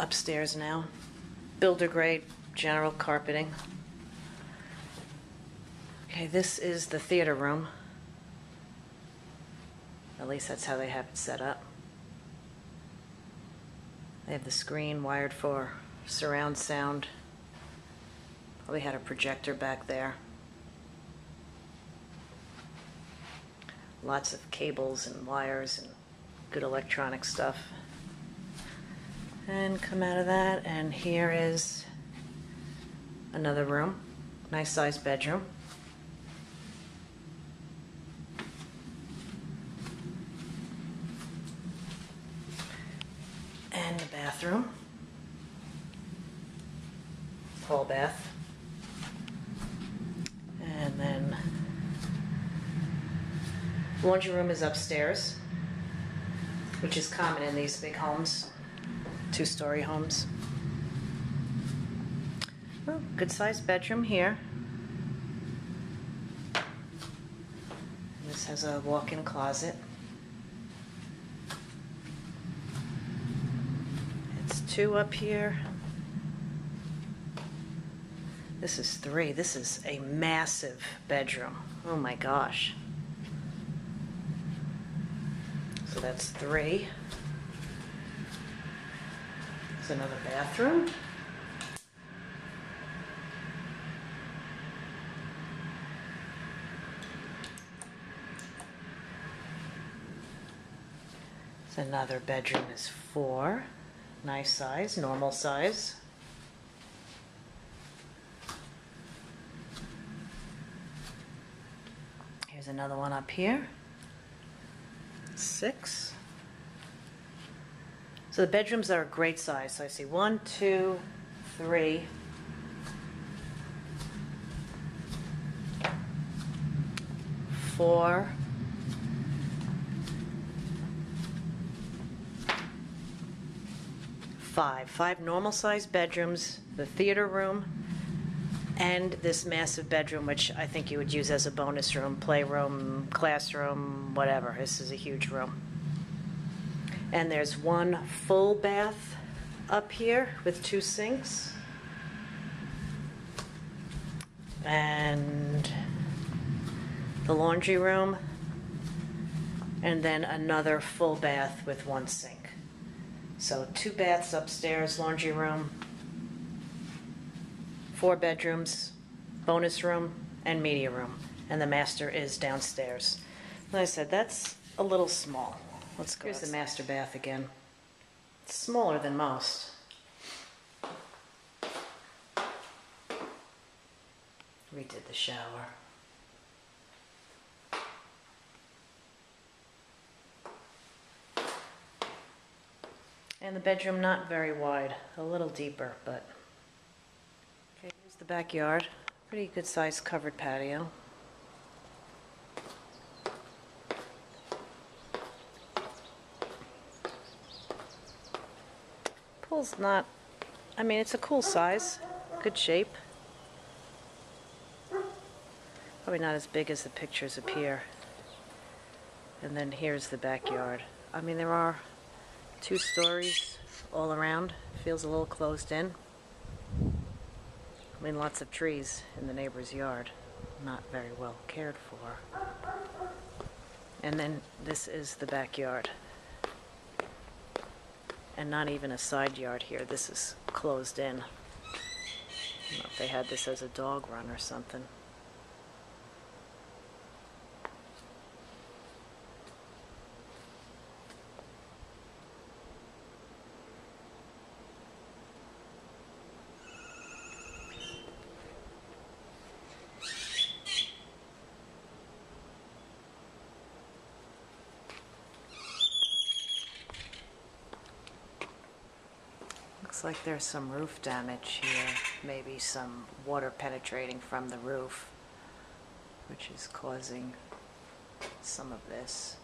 upstairs now. Builder grade, general carpeting. Okay, this is the theater room. At least that's how they have it set up. They have the screen wired for surround sound. Probably had a projector back there. Lots of cables and wires and good electronic stuff. And come out of that, and here is another room. Nice sized bedroom. And the bathroom. Hall bath. And then laundry room is upstairs, which is common in these big homes, two story homes. Oh, good sized bedroom here. This has a walk in closet. It's two up here. This is three. This is a massive bedroom. Oh my gosh. So that's three. There's another bathroom. So another bedroom is four. Nice size, normal size. Here's another one up here. Six. So the bedrooms are a great size. So I see one, two, three. Four. Five. Five normal sized bedrooms, the theater room, and this massive bedroom, which I think you would use as a bonus room, playroom, classroom, whatever. This is a huge room. And there's one full bath up here with two sinks. And the laundry room. And then another full bath with one sink. So two baths upstairs, laundry room, four bedrooms, bonus room, and media room. And the master is downstairs. Like I said, that's a little small. Let's go. Here's the master bath again. It's smaller than most. Redid the shower. And the bedroom not very wide, a little deeper, but Okay, here's the backyard. Pretty good sized covered patio. Not, I mean, it's a cool size, good shape. Probably not as big as the pictures appear. And then here's the backyard. I mean, there are two stories all around. Feels a little closed in. I mean, lots of trees in the neighbor's yard, not very well cared for. And then this is the backyard. And not even a side yard here. This is closed in. I don't know if they had this as a dog run or something. Looks like there's some roof damage here, maybe some water penetrating from the roof, which is causing some of this.